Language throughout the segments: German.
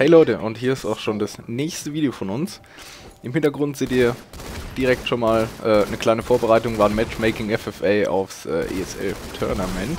Hey Leute, und hier ist auch schon das nächste Video von uns. Im Hintergrund seht ihr direkt schon mal äh, eine kleine Vorbereitung, war ein Matchmaking FFA aufs äh, ESL Tournament.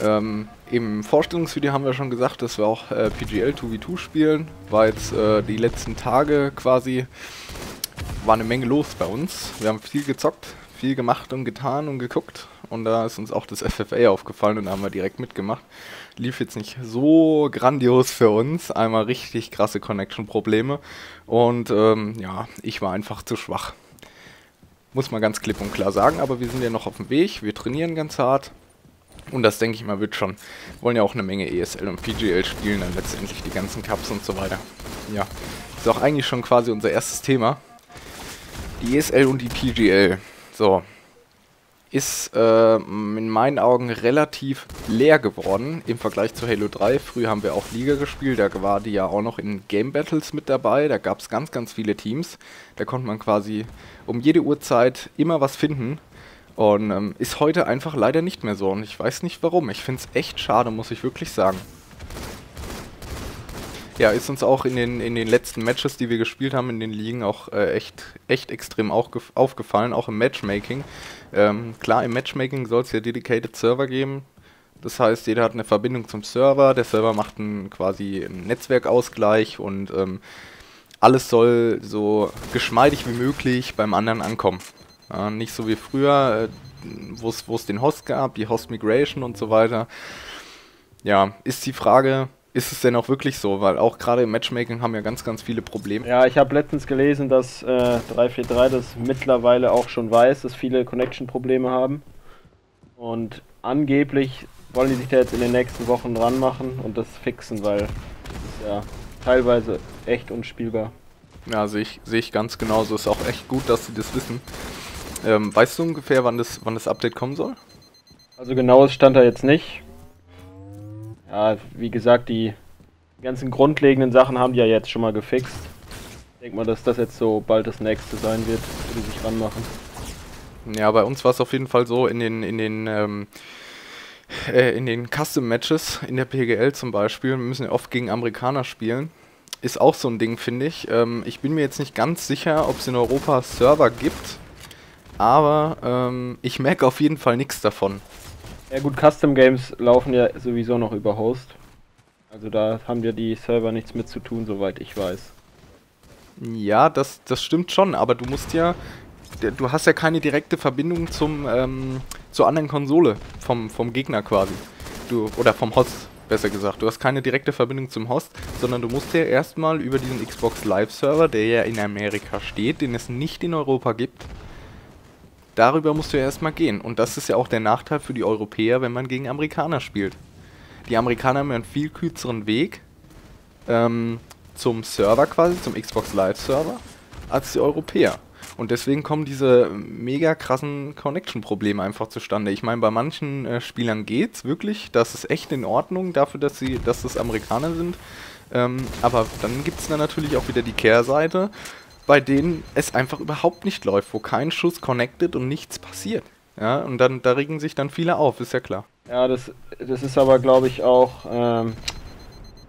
Ähm, Im Vorstellungsvideo haben wir schon gesagt, dass wir auch äh, PGL 2v2 spielen, war jetzt äh, die letzten Tage quasi, war eine Menge los bei uns. Wir haben viel gezockt, viel gemacht und getan und geguckt und da ist uns auch das FFA aufgefallen und da haben wir direkt mitgemacht. Lief jetzt nicht so grandios für uns, einmal richtig krasse Connection-Probleme und ähm, ja, ich war einfach zu schwach. Muss man ganz klipp und klar sagen, aber wir sind ja noch auf dem Weg, wir trainieren ganz hart und das denke ich mal wird schon. Wir wollen ja auch eine Menge ESL und PGL spielen, dann letztendlich die ganzen Cups und so weiter. Ja, ist auch eigentlich schon quasi unser erstes Thema. Die ESL und die PGL. So, ist äh, in meinen Augen relativ leer geworden im Vergleich zu Halo 3. Früher haben wir auch Liga gespielt, da war die ja auch noch in Game Battles mit dabei. Da gab es ganz, ganz viele Teams. Da konnte man quasi um jede Uhrzeit immer was finden. Und ähm, ist heute einfach leider nicht mehr so. Und ich weiß nicht warum. Ich finde es echt schade, muss ich wirklich sagen. Ja, ist uns auch in den, in den letzten Matches, die wir gespielt haben, in den Ligen auch äh, echt, echt extrem aufgefallen, auch im Matchmaking. Ähm, klar, im Matchmaking soll es ja Dedicated Server geben. Das heißt, jeder hat eine Verbindung zum Server, der Server macht einen, quasi einen Netzwerkausgleich und ähm, alles soll so geschmeidig wie möglich beim anderen ankommen. Ja, nicht so wie früher, äh, wo es den Host gab, die Host Migration und so weiter. Ja, ist die Frage, ist es denn auch wirklich so? Weil auch gerade im Matchmaking haben ja ganz, ganz viele Probleme. Ja, ich habe letztens gelesen, dass äh, 343 das mittlerweile auch schon weiß, dass viele Connection-Probleme haben. Und angeblich wollen die sich da jetzt in den nächsten Wochen dran machen und das fixen, weil das ist ja teilweise echt unspielbar. Ja, sehe ich, seh ich ganz genauso. Ist auch echt gut, dass sie das wissen. Ähm, weißt du ungefähr, wann das, wann das Update kommen soll? Also genaues stand da jetzt nicht. Ja, wie gesagt, die ganzen grundlegenden Sachen haben die ja jetzt schon mal gefixt. Ich denke mal, dass das jetzt so bald das nächste sein wird, wo die sich ranmachen. Ja, bei uns war es auf jeden Fall so in den, in den, ähm, äh, in den Custom-Matches, in der PGL zum Beispiel, wir müssen ja oft gegen Amerikaner spielen. Ist auch so ein Ding, finde ich. Ähm, ich bin mir jetzt nicht ganz sicher, ob es in Europa Server gibt, aber ähm, ich merke auf jeden Fall nichts davon. Ja gut, Custom Games laufen ja sowieso noch über Host. Also da haben ja die Server nichts mit zu tun, soweit ich weiß. Ja, das, das stimmt schon, aber du musst ja, du hast ja keine direkte Verbindung zum, ähm, zur anderen Konsole, vom, vom Gegner quasi. Du, oder vom Host, besser gesagt. Du hast keine direkte Verbindung zum Host, sondern du musst ja erstmal über diesen Xbox Live Server, der ja in Amerika steht, den es nicht in Europa gibt, Darüber musst du ja erstmal gehen. Und das ist ja auch der Nachteil für die Europäer, wenn man gegen Amerikaner spielt. Die Amerikaner haben ja einen viel kürzeren Weg ähm, zum Server quasi, zum Xbox Live Server, als die Europäer. Und deswegen kommen diese mega krassen Connection-Probleme einfach zustande. Ich meine, bei manchen äh, Spielern geht's wirklich. Das ist echt in Ordnung dafür, dass sie, dass das Amerikaner sind. Ähm, aber dann gibt es dann natürlich auch wieder die Kehrseite bei denen es einfach überhaupt nicht läuft, wo kein Schuss connected und nichts passiert. Ja, und dann da regen sich dann viele auf, ist ja klar. Ja, das, das ist aber glaube ich auch, ähm,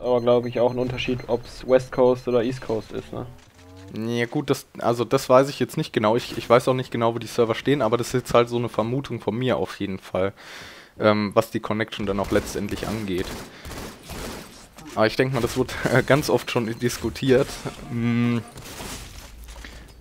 aber glaube ich auch ein Unterschied, ob es West Coast oder East Coast ist, ne? Ja gut, das, also das weiß ich jetzt nicht genau. Ich, ich weiß auch nicht genau, wo die Server stehen, aber das ist jetzt halt so eine Vermutung von mir auf jeden Fall, ähm, was die Connection dann auch letztendlich angeht. Aber ich denke mal, das wird ganz oft schon diskutiert. Hm,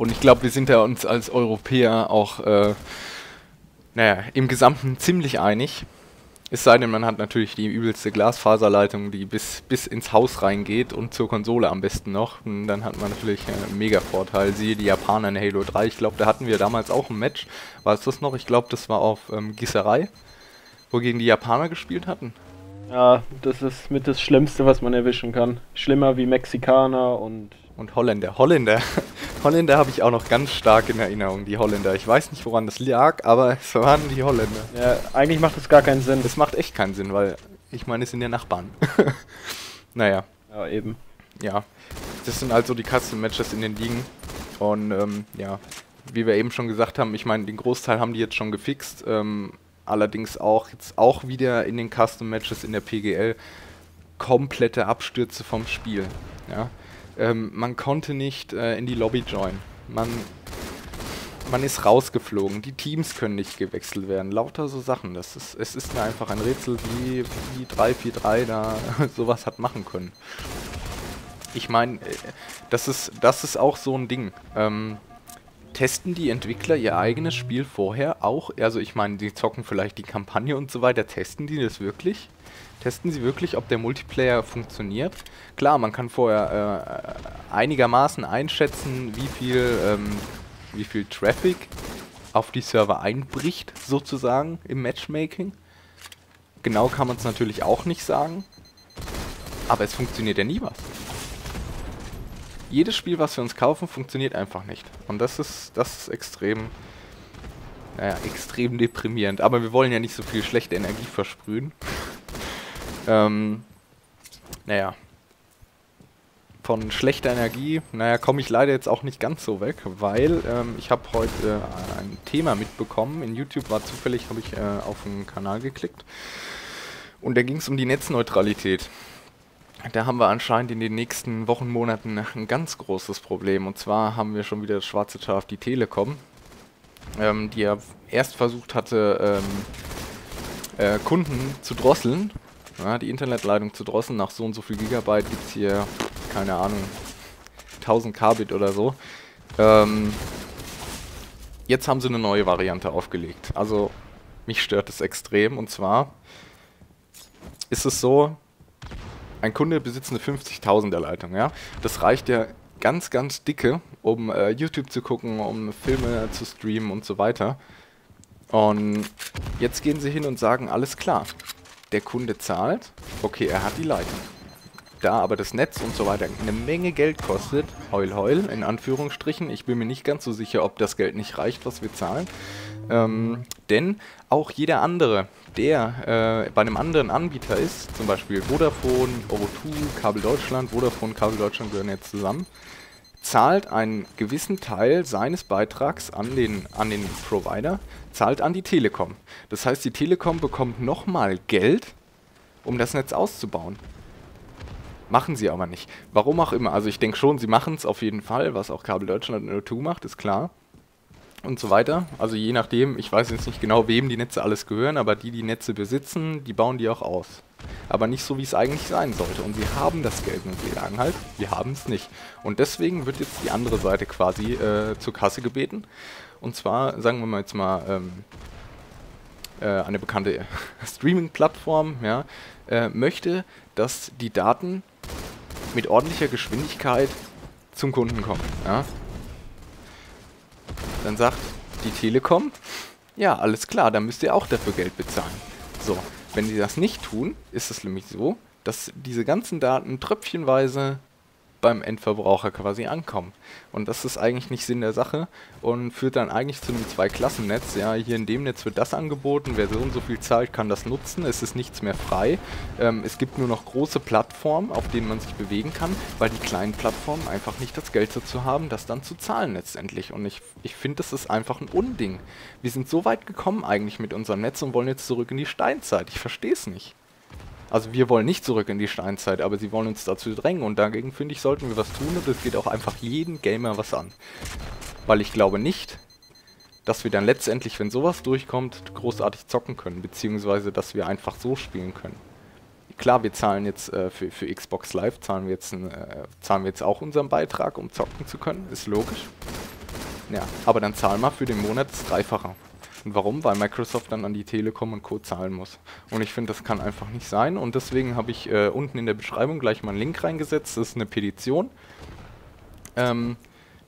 und ich glaube, wir sind ja uns als Europäer auch, äh, naja, im Gesamten ziemlich einig. Es sei denn, man hat natürlich die übelste Glasfaserleitung, die bis, bis ins Haus reingeht und zur Konsole am besten noch. Und dann hat man natürlich einen Mega-Vorteil. Siehe die Japaner in Halo 3. Ich glaube, da hatten wir damals auch ein Match. War es das noch? Ich glaube, das war auf ähm, Gießerei, wo gegen die Japaner gespielt hatten. Ja, das ist mit das Schlimmste, was man erwischen kann. Schlimmer wie Mexikaner und... Und Holländer. Holländer. Holländer habe ich auch noch ganz stark in Erinnerung, die Holländer. Ich weiß nicht, woran das lag, aber es waren die Holländer. Ja, eigentlich macht das gar keinen Sinn. Es macht echt keinen Sinn, weil ich meine, es sind ja Nachbarn. naja. Ja, eben. Ja, das sind also die Custom-Matches in den Ligen. Und ähm, ja, wie wir eben schon gesagt haben, ich meine, den Großteil haben die jetzt schon gefixt. Ähm, allerdings auch jetzt auch wieder in den Custom-Matches in der PGL komplette Abstürze vom Spiel. Ja? Ähm, man konnte nicht äh, in die Lobby joinen. Man, man ist rausgeflogen. Die Teams können nicht gewechselt werden. Lauter so Sachen. Das ist, es ist mir einfach ein Rätsel, wie, wie 343 da sowas hat machen können. Ich meine, äh, das ist, das ist auch so ein Ding. Ähm, testen die Entwickler ihr eigenes Spiel vorher auch? Also ich meine, die zocken vielleicht die Kampagne und so weiter. Testen die das wirklich? Testen sie wirklich, ob der Multiplayer funktioniert? Klar, man kann vorher äh, einigermaßen einschätzen, wie viel, ähm, wie viel Traffic auf die Server einbricht, sozusagen, im Matchmaking. Genau kann man es natürlich auch nicht sagen. Aber es funktioniert ja nie was jedes Spiel, was wir uns kaufen, funktioniert einfach nicht. Und das ist, das ist extrem, naja, extrem deprimierend. Aber wir wollen ja nicht so viel schlechte Energie versprühen. ähm, naja. Von schlechter Energie, naja, komme ich leider jetzt auch nicht ganz so weg, weil ähm, ich habe heute äh, ein Thema mitbekommen. In YouTube war zufällig, habe ich äh, auf einen Kanal geklickt. Und da ging es um die Netzneutralität. Da haben wir anscheinend in den nächsten Wochen, Monaten ein ganz großes Problem. Und zwar haben wir schon wieder das schwarze Schaf, die Telekom, ähm, die ja erst versucht hatte, ähm, äh, Kunden zu drosseln, ja, die Internetleitung zu drosseln. Nach so und so viel Gigabyte gibt es hier, keine Ahnung, 1000 Kbit oder so. Ähm, jetzt haben sie eine neue Variante aufgelegt. Also mich stört es extrem. Und zwar ist es so, ein Kunde besitzt eine 50.000er Leitung, ja. Das reicht ja ganz, ganz dicke, um äh, YouTube zu gucken, um Filme zu streamen und so weiter. Und jetzt gehen sie hin und sagen, alles klar, der Kunde zahlt, okay, er hat die Leitung. Da aber das Netz und so weiter eine Menge Geld kostet, heul heul, in Anführungsstrichen, ich bin mir nicht ganz so sicher, ob das Geld nicht reicht, was wir zahlen, ähm, denn auch jeder andere, der äh, bei einem anderen Anbieter ist, zum Beispiel Vodafone, O2, Kabel Deutschland, Vodafone, Kabel Deutschland gehören jetzt zusammen, zahlt einen gewissen Teil seines Beitrags an den, an den Provider, zahlt an die Telekom. Das heißt, die Telekom bekommt nochmal Geld, um das Netz auszubauen. Machen sie aber nicht. Warum auch immer. Also ich denke schon, sie machen es auf jeden Fall, was auch Kabel Deutschland und O2 macht, ist klar und so weiter. Also je nachdem, ich weiß jetzt nicht genau, wem die Netze alles gehören, aber die, die Netze besitzen, die bauen die auch aus. Aber nicht so, wie es eigentlich sein sollte. Und sie haben das Geld und sie sagen halt, wir haben es nicht. Und deswegen wird jetzt die andere Seite quasi äh, zur Kasse gebeten. Und zwar, sagen wir mal jetzt mal, ähm, äh, eine bekannte Streaming-Plattform ja, äh, möchte, dass die Daten mit ordentlicher Geschwindigkeit zum Kunden kommen. Ja? Dann sagt die Telekom, ja, alles klar, dann müsst ihr auch dafür Geld bezahlen. So, wenn die das nicht tun, ist es nämlich so, dass diese ganzen Daten tröpfchenweise beim Endverbraucher quasi ankommen. Und das ist eigentlich nicht Sinn der Sache und führt dann eigentlich zu einem Zweiklassennetz. Ja, hier in dem Netz wird das angeboten, wer so und so viel zahlt, kann das nutzen, es ist nichts mehr frei. Ähm, es gibt nur noch große Plattformen, auf denen man sich bewegen kann, weil die kleinen Plattformen einfach nicht das Geld dazu haben, das dann zu zahlen letztendlich. Und ich, ich finde, das ist einfach ein Unding. Wir sind so weit gekommen eigentlich mit unserem Netz und wollen jetzt zurück in die Steinzeit. Ich verstehe es nicht. Also wir wollen nicht zurück in die Steinzeit, aber sie wollen uns dazu drängen und dagegen finde ich, sollten wir was tun und es geht auch einfach jeden Gamer was an. Weil ich glaube nicht, dass wir dann letztendlich, wenn sowas durchkommt, großartig zocken können, beziehungsweise dass wir einfach so spielen können. Klar, wir zahlen jetzt äh, für, für Xbox Live, zahlen wir, jetzt, äh, zahlen wir jetzt auch unseren Beitrag, um zocken zu können, ist logisch. Ja, aber dann zahlen wir für den Monat das Dreifache. Warum? Weil Microsoft dann an die Telekom und Co. zahlen muss. Und ich finde, das kann einfach nicht sein. Und deswegen habe ich äh, unten in der Beschreibung gleich mal einen Link reingesetzt. Das ist eine Petition. Ähm,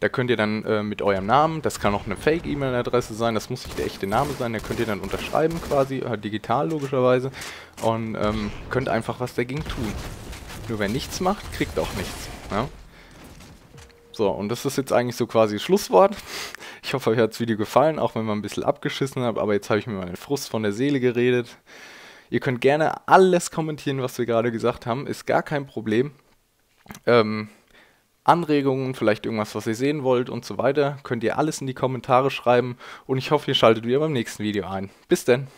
da könnt ihr dann äh, mit eurem Namen, das kann auch eine Fake-E-Mail-Adresse sein, das muss nicht der echte Name sein, da könnt ihr dann unterschreiben quasi, äh, digital logischerweise. Und ähm, könnt einfach was dagegen tun. Nur wer nichts macht, kriegt auch nichts. Ja? So, und das ist jetzt eigentlich so quasi Schlusswort. Ich hoffe, euch hat das Video gefallen, auch wenn wir ein bisschen abgeschissen haben, aber jetzt habe ich mir meinen Frust von der Seele geredet. Ihr könnt gerne alles kommentieren, was wir gerade gesagt haben, ist gar kein Problem. Ähm, Anregungen, vielleicht irgendwas, was ihr sehen wollt und so weiter, könnt ihr alles in die Kommentare schreiben und ich hoffe, ihr schaltet wieder beim nächsten Video ein. Bis denn!